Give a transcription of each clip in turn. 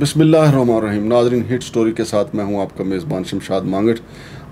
बिस्मिल्लाहिर्रहमानिर्रहीम। नाजरीन, hit story के साथ मैं हूँ आपका मेज़बान शमशाद मांगठ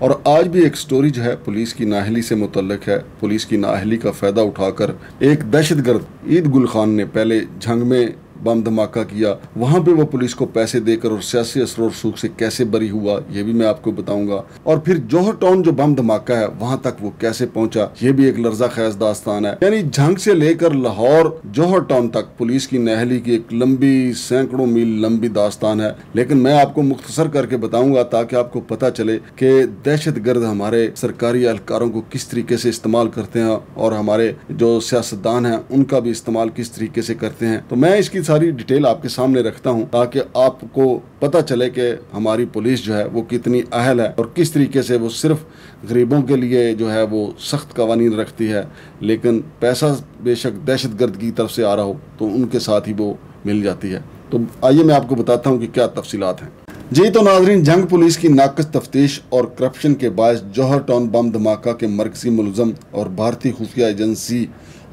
और आज भी एक स्टोरी जो है, पुलिस की नाहली से मुतलक है। पुलिस की नाहली का फ़ायदा उठाकर एक दहशत गर्द ईद गुल खान ने पहले झंग में बम धमाका किया। वहाँ पे वो पुलिस को पैसे देकर और सियासी असर और सूख से कैसे बरी हुआ, ये भी मैं आपको बताऊँगा। और फिर जोहर टाउन जो बम धमाका है, वहाँ तक वो कैसे पहुँचा, ये भी एक लर्जा खैज दास्तान है। यानी झंग से लेकर लाहौर, जोहर टाउन तक पुलिस की नहली की एक लंबी, सैकड़ों मील लंबी दास्तान है। लेकिन मैं आपको मुख्तसर करके बताऊँगा ताकि आपको पता चले कि दहशत गर्द हमारे सरकारी एहलकारों को किस तरीके से इस्तेमाल करते हैं और हमारे जो सियासतदान हैं, उनका भी इस्तेमाल किस तरीके से करते हैं। तो मैं इसकी सारी डिटेल आपके सामने रखता हूँ ताकि आपको पता चले कि हमारी पुलिस जो है वो कितनी अहल है और किस तरीके से वो सिर्फ़ गरीबों के लिए जो है वो सख्त कवानीन रखती है। लेकिन पैसा बेशक दहशत गर्द की तरफ़ से आ रहा हो तो उनके साथ ही वो मिल जाती है। तो आइए मैं आपको बताता हूँ कि क्या तफसीलात हैं। जी तो नाजरीन, जंग पुलिस की नाकस तफ्तीश और करप्शन के बायस जौहर टाउन बम धमाका के मरकजी मुलजम और भारतीय खुफिया एजेंसी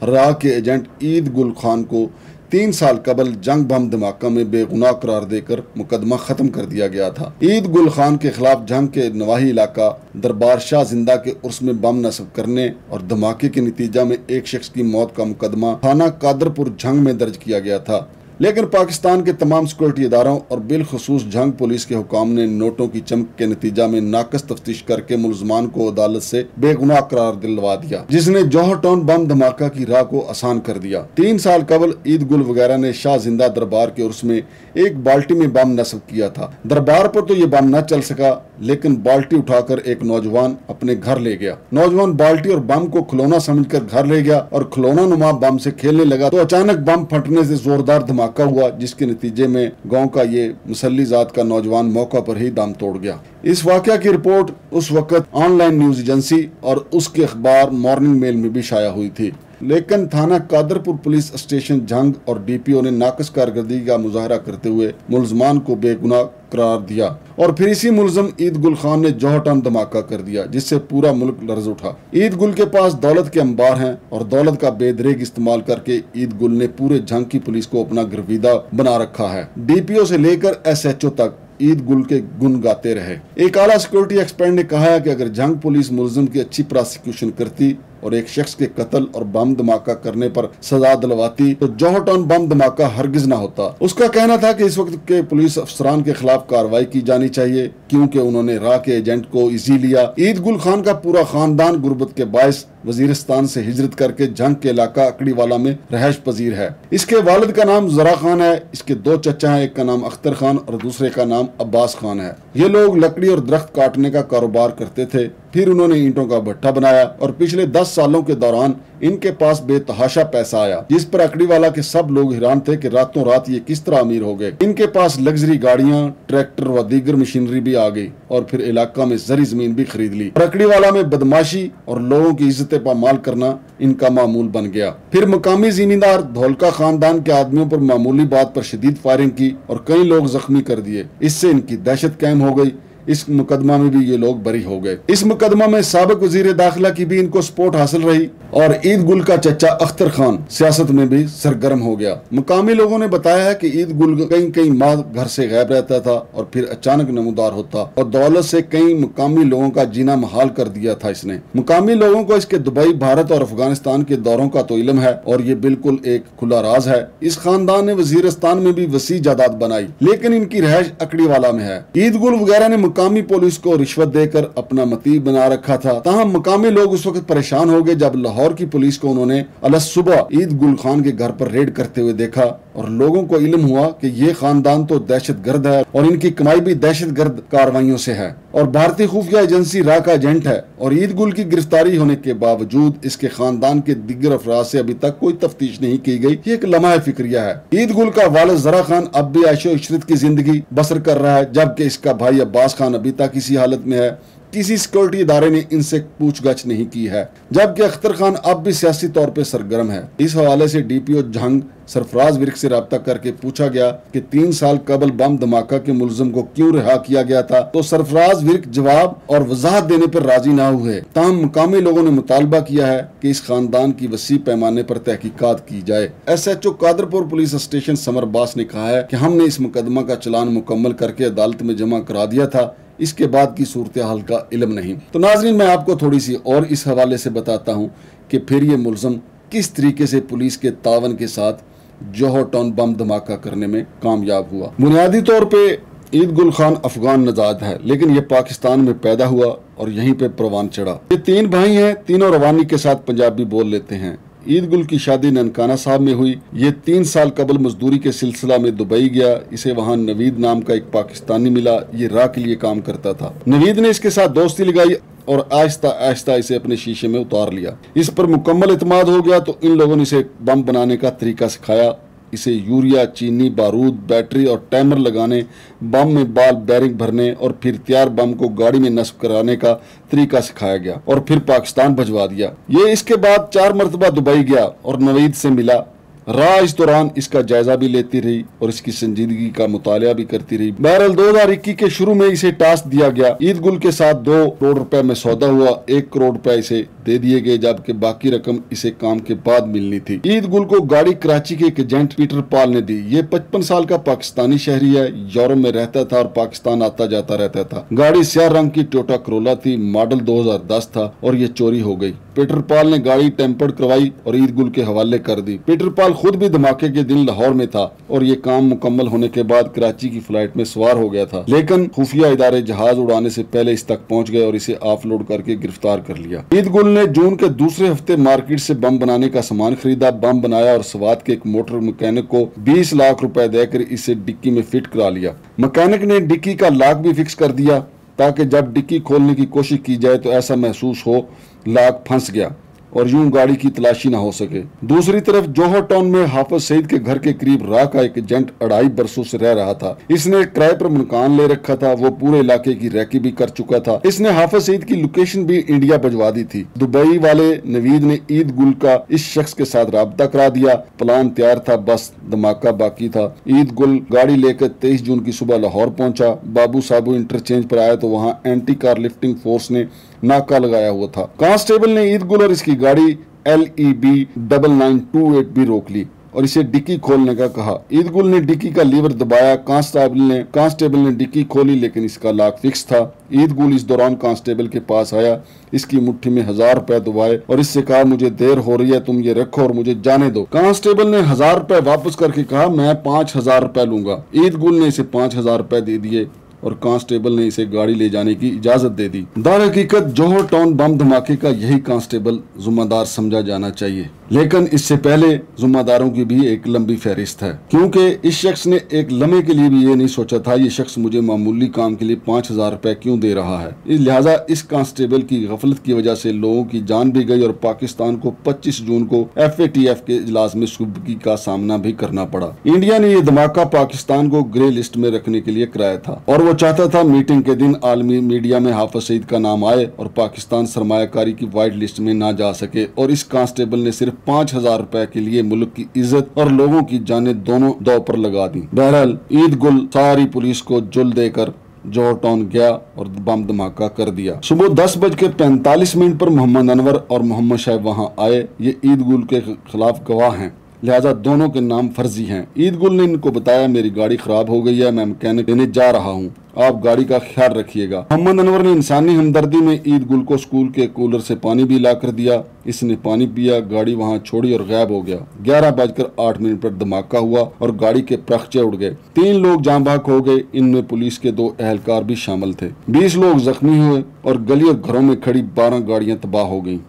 रा के एजेंट ईद गुल खान को तीन साल कबल जंग बम धमाका में बेगुनाह करार देकर मुकदमा खत्म कर दिया गया था। ईद गुल खान के खिलाफ जंग के नवाही इलाका दरबार शाह ज़िंदा के उर्स में बम नस्ब करने और धमाके के नतीजा में एक शख्स की मौत का मुकदमा थाना कादरपुर जंग में दर्ज किया गया था। लेकिन पाकिस्तान के तमाम सिक्योरिटी इदारों और बिलखसूस जंग पुलिस के हुकाम ने नोटों की चमक के नतीजा में नाकस तफ्तीश करके मुलजमान को अदालत से बेगुनाह करार दिलवा दिया, जिसने जौहर टाउन बम धमाका की राह को आसान कर दिया। तीन साल कबल ईद गुल वगैरह ने शाह ज़िंदा दरबार के उर्स में एक बाल्टी में बम नस्ब किया था। दरबार पर तो ये बम न चल सका लेकिन बाल्टी उठाकर एक नौजवान अपने घर ले गया। नौजवान बाल्टी और बम को खिलौना समझकर घर ले गया और खिलौना नुमा बम से खेलने लगा तो अचानक बम फटने से जोरदार धमाका हुआ, जिसके नतीजे में गाँव का ये मुसली जात का नौजवान मौका पर ही दम तोड़ गया। इस वाक़ की रिपोर्ट उस वक्त ऑनलाइन न्यूज़ एजेंसी और उसके अखबार मॉर्निंग मेल में भी शाया हुई थी। लेकिन थाना कादरपुर पुलिस स्टेशन जंग और डीपीओ ने नाकस कारकर्दगी का मुजाहरा करते हुए मुलजमान को बेगुनाह करार दिया और फिर इसी मुलजम ईद गुल खान ने जौहटन धमाका कर दिया, जिससे पूरा मुल्क लर्ज उठा। ईद गुल के पास दौलत के अंबार हैं और दौलत का बेदरेग इस्तेमाल करके ईद गुल ने पूरे जंग की पुलिस को अपना गिरविदा बना रखा है। डीपीओ से लेकर एसएचओ तक ईद गुल के गुन गाते रहे। एक आला सिक्योरिटी एक्सपर्ट ने कहा है कि अगर जंग पुलिस मुलजम की अच्छी प्रोसिक्यूशन करती और एक शख्स के कत्ल और बम धमाका करने पर सजा दिलवाती तो जौहटन बम धमाका हरगिज ना होता। उसका कहना था कि इस वक्त के पुलिस अफसरान के खिलाफ कार्रवाई की जानी चाहिए, क्योंकि उन्होंने रा के एजेंट को इजी लिया। ईद गुल खान का पूरा खानदान गुर्बत के बायस वजीरिस्तान से हिजरत करके जंग के इलाका अकड़ीवाला में रहश पजीर है। इसके वालिद का नाम जरा खान है, इसके दो चचा हैं, एक का नाम अख्तर खान और दूसरे का नाम अब्बास खान है। ये लोग लकड़ी और दरख्त काटने का कारोबार करते थे। फिर उन्होंने ईंटों का भट्टा बनाया और पिछले दस सालों के दौरान इनके पास बेतहाशा पैसा आया। जिस पर अकड़ी वाला के सब लोग हैरान थे कि रातों रात ये किस तरह अमीर हो गए। इनके पास लग्जरी गाड़ियाँ, ट्रैक्टर व दीगर मशीनरी भी आ गई और फिर इलाका में जरी ज़मीन भी खरीद ली। अकड़ी वाला में बदमाशी और लोगों की इज़्ज़त पामाल करना इनका मामूल बन गया। फिर मकामी जिम्मेदार धोलका खानदान के आदमियों पर मामूली बात पर शदीद फायरिंग की और कई लोग जख्मी कर दिए। इससे इनकी दहशत कायम हो गई। इस मुकदमा में भी ये लोग बरी हो गए। इस मुकदमा में सबक वज़ीर दाखिला की भी इनको सपोर्ट हासिल रही। और ईद गुल का चचा अख्तर खान सियासत में भी सरगर्म हो गया। मुकामी लोगों ने बताया है कि ईद गुल कई कई माह घर से गायब रहता था और फिर अचानक नमोदार होता और दौलत से कई मुकामी लोगों का जीना महाल कर दिया था इसने। मुकामी लोगों को इसके दुबई, भारत और अफ़गानिस्तान के दौरों का तो इलम है और ये बिल्कुल एक खुला राज है। इस खानदान ने वजीरस्तान में भी वसी जादाद बनाई, लेकिन इनकी रहश अकड़ी वाला में है। ईद गुल वगैरह ने मुकामी पुलिस को रिश्वत देकर अपना मतीब बना रखा था। तहम मुकामी लोग उस वक्त परेशान हो गए जब लाहौर की पुलिस को उन्होंने अल सुबह ईद गुल खान के घर पर रेड करते हुए देखा और लोगों को इल्म हुआ कि ये खानदान तो दहशत गर्द है और इनकी कमाई भी दहशत गर्द कार्रवाइयों से है। और भारतीय खुफिया एजेंसी रा का एजेंट है और ईद गुल की गिरफ्तारी होने के बावजूद इसके खानदान के दिग्गर अफराज से अभी तक कोई तफ्तीश नहीं की गई। ये एक लम्हा फिक्रिया है। ईद गुल का वाल जरा खान अब भी आयशो इशरत की ज़िंदगी बसर कर रहा है, जबकि इसका भाई अब्बास खान अभी तक इसी हालत में है। किसी सिक्योरिटी इदारे ने इनसे पूछगछ नहीं की है, जबकि अख्तर खान अब भी सियासी तौर पर सरगर्म है। इस हवाले से डीपीओ झंग सरफराज विर्क से रबता करके पूछा गया कि तीन साल कबल बम धमाका के मुलजम को क्यों रिहा किया गया था तो सरफराज विरक जवाब और वजाहत देने पर राज़ी न हुए। तमाम मुकामी लोगों ने मुतालबा किया है कि इस खानदान की वसी पैमाने पर तहकीकत की जाए। S H O Qadirpur police station Samar बास ने कहा है की हमने इस मुकदमा का चलान मुकम्मल करके अदालत में जमा करा दिया था इसके बाद की सूरत हाल का इलम नहीं। तो नाजरीन, मैं आपको थोड़ी सी और इस हवाले से बताता हूँ कि फिर ये मुलजम किस तरीके से पुलिस के तावन के साथ जोहर टाउन बम धमाका करने में कामयाब हुआ। बुनियादी तौर पर ईद गुल खान अफगान नजाद है, लेकिन ये पाकिस्तान में पैदा हुआ और यहीं पे प्रवान चढ़ा। ये तीन भाई हैं, तीनों रवानी के साथ पंजाबी बोल लेते हैं। ईद गुल की शादी ननकाना साहब में हुई। ये तीन साल कबल मजदूरी के सिलसिला में दुबई गया। इसे वहाँ नवीद नाम का एक पाकिस्तानी मिला। ये राह के लिए काम करता था। नवीद ने इसके साथ दोस्ती लगाई और आहिस्ता आहिस्ता इसे अपने शीशे में उतार लिया। इस पर मुकम्मल इतमाद हो गया तो इन लोगों ने इसे बम बनाने का तरीका सिखाया। इसे यूरिया, चीनी, बारूद, बैटरी और टैमर लगाने, बम में बाल बैरिंग भरने और फिर तैयार बम को गाड़ी में नस्ब कराने का तरीका सिखाया गया और फिर पाकिस्तान भजवा दिया। ये इसके बाद चार मरतबा दुबई गया और नवीद से मिला। राह इस दौरान इसका जायजा भी लेती रही और इसकी संजीदगी का मुताल भी करती रही। बहरहाल, दो हज़ार इक्कीस के शुरू में इसे टास्क दिया गया। ईद गुल के साथ दो करोड़ रुपए में सौदा हुआ। एक करोड़ रुपए इसे दे दिए गए, जबकि बाकी रकम इसे काम के बाद मिलनी थी। ईद गुल को गाड़ी कराची के एक एजेंट पीटर पाल ने दी। ये पचपन साल का पाकिस्तानी शहरी है, यूरोप में रहता था और पाकिस्तान आता जाता रहता था। गाड़ी सियाह रंग की टोटा करोला थी, मॉडल 2010 था और ये चोरी हो गई। पीटर पाल ने गाड़ी टेम्पर्ड करवाई और ईद गुल के हवाले कर दी। पीटर पाल खुद भी धमाके के दिन लाहौर में था और ये काम मुकम्मल होने के बाद कराची की फ़्लाइट में सवार हो गया था। लेकिन खुफिया इदारे जहाज़ उड़ाने से पहले इस तक पहुँच गए और इसे ऑफलोड करके गिरफ़्तार कर लिया। ईद गुल ने जून के दूसरे हफ़्ते मार्केट से बम बनाने का सामान खरीदा, बम बनाया और सवाद के एक मोटर मैकेनिक को बीस लाख रुपए देकर इसे डिक्की में फिट करा लिया। मैकेनिक ने डिक्की का लाक भी फिक्स कर दिया ताकि जब डिक्की खोलने की कोशिश की जाए तो ऐसा महसूस हो, लाख फंस गया। और यूँ गाड़ी की तलाशी ना हो सके। दूसरी तरफ़, जोहर टाउन में हाफिज सईद के घर के करीब राह का एक एजेंट अढ़ाई बरसों से रह रहा था। इसने किराए पर मकान ले रखा था, वो पूरे इलाके की रैकी भी कर चुका था। इसने हाफिज सईद की लोकेशन भी इंडिया भजवा दी थी। दुबई वाले नवीद ने ईद गुल का इस शख्स के साथ रबता करा दिया। प्लान तैयार था, बस धमाका बाकी था। ईद गुल गाड़ी लेकर तेईस जून की सुबह लाहौर पहुँचा। बाबू साबू इंटरचेंज पर आया तो वहाँ एंटी कार लिफ्टिंग फोर्स ने नाका लगाया हुआ था। कांस्टेबल ने ईद गुल और इसकी गाड़ी L E B double nine two eight भी रोक ली और इसे डिक्की खोलने का कहा। ईद गुल ने डिक्की का लीवर दबाया, कांस्टेबल ने कांस्टेबल ने डिक्की खोली, लेकिन इसका लाख फिक्स था। ईद गुल इस दौरान कांस्टेबल के पास आया, इसकी मुट्ठी में हज़ार रुपए दबाए और इससे कहा, मुझे देर हो रही है, तुम ये रखो और मुझे जाने दो। कांस्टेबल ने हज़ार रुपए वापस करके कहा, मैं पाँच हज़ार रुपए लूँगा। ईद गुल ने इसे पाँच हज़ार रुपए दे दिए। और कांस्टेबल ने इसे गाड़ी ले जाने की इजाज़त दे दी। दार हकीकत जौहर टाउन बम धमाके का यही कांस्टेबल जुम्मेदार समझा जाना चाहिए। लेकिन इससे पहले जुम्मेदारों की भी एक लंबी फहरिस्त है। क्योंकि इस शख्स ने एक लम्हे के लिए भी ये नहीं सोचा था, ये शख्स मुझे मामूली काम के लिए पाँच हज़ार रुपए क्यों दे रहा है? इस लिहाजा इस कांस्टेबल की गफलत की वजह से लोगों की जान भी गई और पाकिस्तान को 25 जून को एफ़ ए टी एफ़ के इजलास में सुबकी का सामना भी करना पड़ा। इंडिया ने ये धमाका पाकिस्तान को ग्रे लिस्ट में रखने के लिए कराया था और वो चाहता था मीटिंग के दिन आलमी मीडिया में हाफिज सईद का नाम आए और पाकिस्तान सरमाकारी की वाइट लिस्ट में ना जा सके और इस कांस्टेबल ने सिर्फ़ पाँच हज़ार रूपए के लिए मुल्क की इज़्ज़त और लोगों की जाने दोनों दौ पर लगा दी। बहरहाल, ईद गुल सारी पुलिस को जुल देकर ज़ोर टाउन गया और बम धमाका कर दिया। सुबह दस बज के पैंतालीस मिनट पर मोहम्मद अनवर और मोहम्मद शाह वहाँ आए। ये ईद गुल के खिलाफ गवाह हैं। लिहाजा दोनों के नाम फर्जी हैं। ईद गुल ने इनको बताया, मेरी गाड़ी खराब हो गई है, मैं मैकेनिक देने जा रहा हूँ। आप गाड़ी का ख्याल रखिएगा। मोहम्मद अनवर ने इंसानी हमदर्दी में ईद गुल को स्कूल के कूलर से पानी भी ला कर दिया। इसने पानी पिया, गाड़ी वहाँ छोड़ी और गायब हो गया। ग्यारह बजकर आठ मिनट पर धमाका हुआ और गाड़ी के प्रखचे उड़ गए। तीन लोग जाम भाग हो गए। इनमें पुलिस के दो एहलकार भी शामिल थे। बीस लोग जख्मी हुए और गली और घरों में खड़ी बारह गाड़ियाँ तबाह हो गई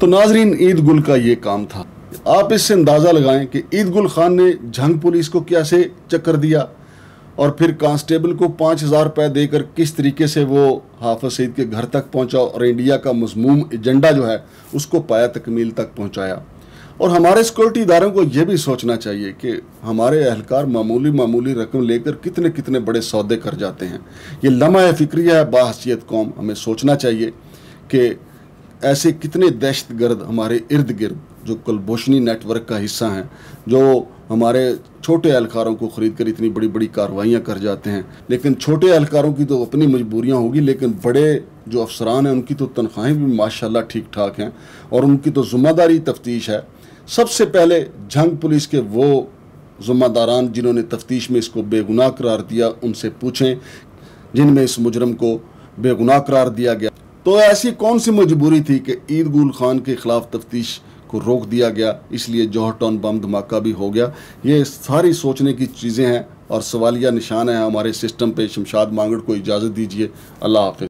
तो नाजरीन ईद गुल का ये काम था। आप इससे अंदाज़ा लगाएँ कि ईद गुल खान ने झंग पुलिस को कैसे चक्कर दिया और फिर कांस्टेबल को पाँच हज़ार रुपये देकर किस तरीके से वो हाफज सईद के घर तक पहुँचा और इंडिया का मजमूम एजेंडा जो है उसको पाया तकमील तक पहुँचाया। और हमारे सिक्योरिटी इदारों को यह भी सोचना चाहिए कि हमारे अहलकार मामूली मामूली रकम लेकर कितने कितने बड़े सौदे कर जाते हैं। ये लम्हा फिक्रिया है बाहसीत कौम। हमें सोचना चाहिए कि ऐसे कितने दहशत गर्द हमारे इर्द गिर्द, जो कुलभूषणी नेटवर्क का हिस्सा हैं, जो हमारे छोटे एहलकारों को ख़रीद कर इतनी बड़ी बड़ी कार्रवाइयाँ कर जाते हैं। लेकिन छोटे एहलकारों की तो अपनी मजबूरियाँ होगी, लेकिन बड़े जो अफसरान हैं, उनकी तो तनख्वाहें भी माशाल्लाह ठीक ठाक हैं, और उनकी तो ज़िम्मेदारी तफ्तीश है। सबसे पहले जंग पुलिस के वो ज़ुम्मेदारान जिन्होंने तफ्तीश में इसको बेगुनाह करार दिया, उनसे पूछें, जिनमें इस मुजरम को बेगुनाह करार दिया गया। तो ऐसी कौन सी मजबूरी थी कि ईद गुल खान के ख़िलाफ़ तफ्तीश को रोक दिया गया, इसलिए जौहर टाउन बम धमाका भी हो गया? ये सारी सोचने की चीज़ें हैं और सवालिया निशान है हमारे सिस्टम पे। शमशाद मांगड़ को इजाज़त दीजिए। अल्लाह हाफि